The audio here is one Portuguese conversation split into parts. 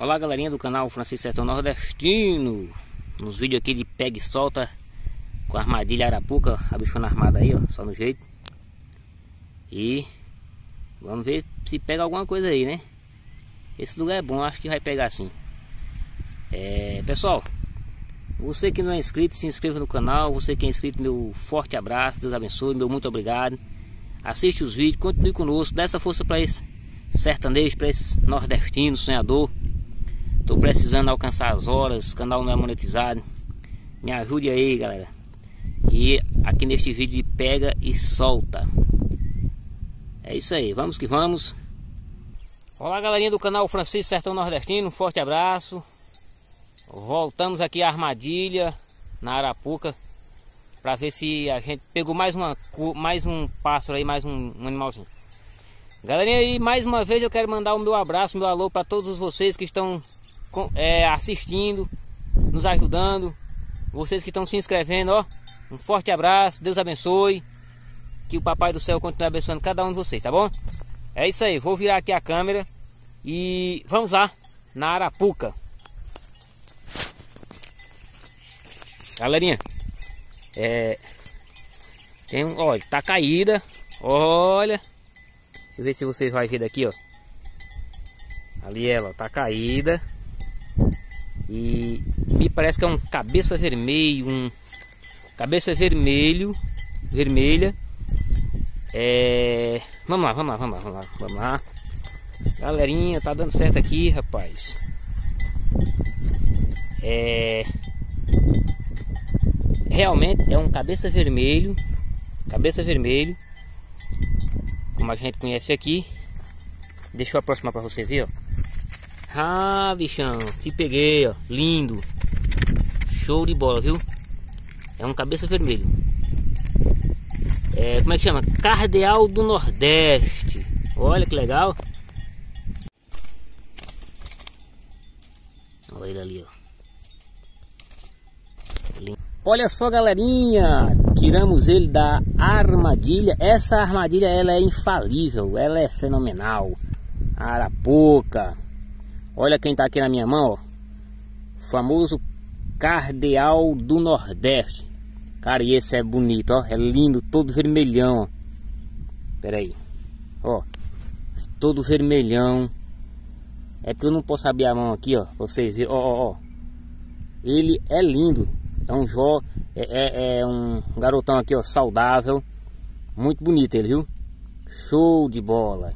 Olá galerinha do canal Francisco Sertão Nordestino. Nos vídeos aqui de pega e solta Com a armadilha arapuca A bichona armada aí, ó, só no jeito. E Vamos ver se pega alguma coisa aí, né? Esse lugar é bom, acho que vai pegar sim. É, Pessoal Você que não é inscrito, se inscreva no canal. Você que é inscrito, meu forte abraço Deus abençoe, meu muito obrigado. Assiste os vídeos, continue conosco Dá essa força para esse sertanejo, para esse nordestino, sonhador Tô precisando alcançar as horas, canal não é monetizado. Me ajude aí, galera. E aqui neste vídeo de pega e solta. É isso aí, vamos que vamos. Olá, galerinha do canal Francisco Sertão Nordestino, um forte abraço. Voltamos aqui à armadilha na Arapuca para ver se a gente pegou mais uma mais um pássaro aí, mais um, um animalzinho. Galerinha aí, mais uma vez eu quero mandar o meu abraço, meu alô para todos vocês que estão é, assistindo, nos ajudando. Vocês que estão se inscrevendo, ó. Um forte abraço, Deus abençoe. Que o Papai do Céu continue abençoando cada um de vocês, tá bom? É isso aí, vou virar aqui a câmera e vamos lá na Arapuca. Galerinha, é. Tem um. Olha, tá caída. Olha. Deixa eu ver se vocês vão ver daqui, ó. Ali ela, tá caída. E me parece que é um cabeça vermelho, um cabeça vermelho, vermelha. É, vamos lá, vamos lá, vamos lá, vamos lá, vamos lá. Galerinha, tá dando certo aqui, rapaz. É realmente é um cabeça vermelho, cabeça vermelho, como a gente conhece aqui. Deixa eu aproximar para você ver, ó. Ah, bichão, te peguei, ó. Lindo. Show de bola, viu? É um cabeça vermelho. É, como é que chama? Cardeal do Nordeste. Olha que legal. Olha ele ali, ó. Olha só, galerinha. Tiramos ele da armadilha. Essa armadilha, ela é infalível. Ela é fenomenal. Arapuca. Olha quem tá aqui na minha mão, ó. Famoso Cardeal do Nordeste. Cara, e esse é bonito, ó. É lindo, todo vermelhão, ó. Pera aí. Ó. Todo vermelhão. É porque eu não posso abrir a mão aqui, ó. Vocês verem. Ó, ó, ó. Ele é lindo. É um jó. É, é, é um garotão aqui, ó. Saudável. Muito bonito ele, viu? Show de bola.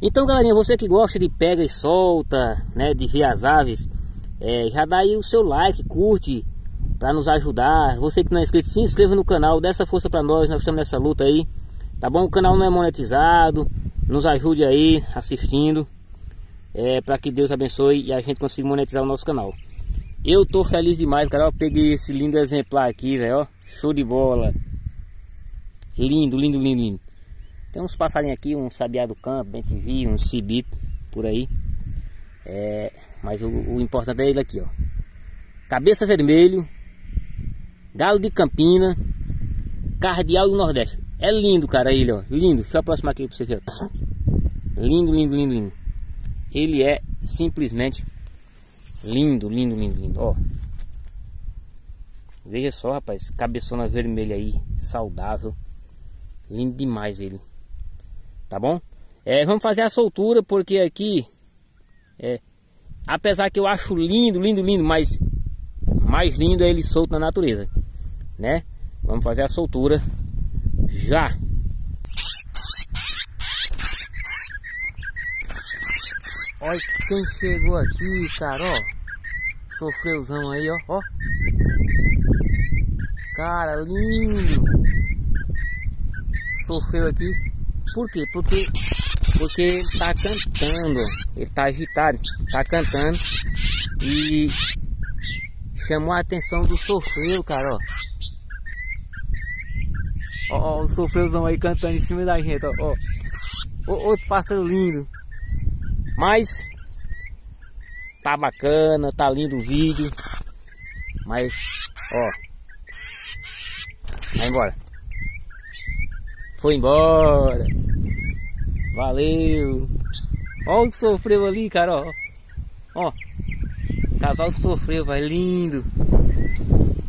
Então galerinha, você que gosta de pega e solta, né, de ver as aves, é, já dá aí o seu like, curte, para nos ajudar. Você que não é inscrito, se inscreva no canal, dê essa força para nós, nós estamos nessa luta aí, tá bom? O canal não é monetizado, nos ajude aí assistindo, é, para que Deus abençoe e a gente consiga monetizar o nosso canal. Eu tô feliz demais, cara, eu peguei esse lindo exemplar aqui, velho, show de bola. Lindo, lindo, lindo, lindo. Tem uns passarinhos aqui, um sabiá do campo, bem te vi, um cibito por aí. É, mas o, o, importante é ele aqui, ó. Cabeça vermelho, galo de Campina, cardeal do Nordeste. É lindo, cara, ele, ó. Lindo. Deixa eu aproximar aqui pra você ver. Lindo, lindo, lindo, lindo. Ele é simplesmente lindo, lindo, lindo, lindo, ó. Veja só, rapaz, cabeçona vermelha aí, saudável. Lindo demais ele tá bom? É, vamos fazer a soltura porque aqui, é, apesar que eu acho lindo, lindo, lindo, mas mais lindo é ele solto na natureza, né? Vamos fazer a soltura já. Olha quem chegou aqui, cara, ó. Sofreuzão aí, ó, ó. Cara, lindo. Sofreu aqui. Por quê? Porque, porque ele está cantando, ele está agitado, está cantando e chamou a atenção do sofreu, cara, ó. Ó, ó o sofreuzão aí cantando em cima da gente, ó. ó. Outro pássaro lindo. Mas tá bacana, tá lindo o vídeo. Mas, ó. Vai embora. Foi embora. Valeu. Olha o que sofreu ali, cara, ó. Ó, casal que sofreu, vai lindo.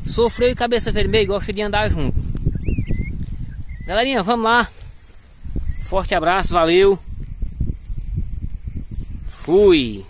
Sofreu e cabeça vermelha, gosta de andar junto. Galerinha, vamos lá. Forte abraço, valeu. Fui.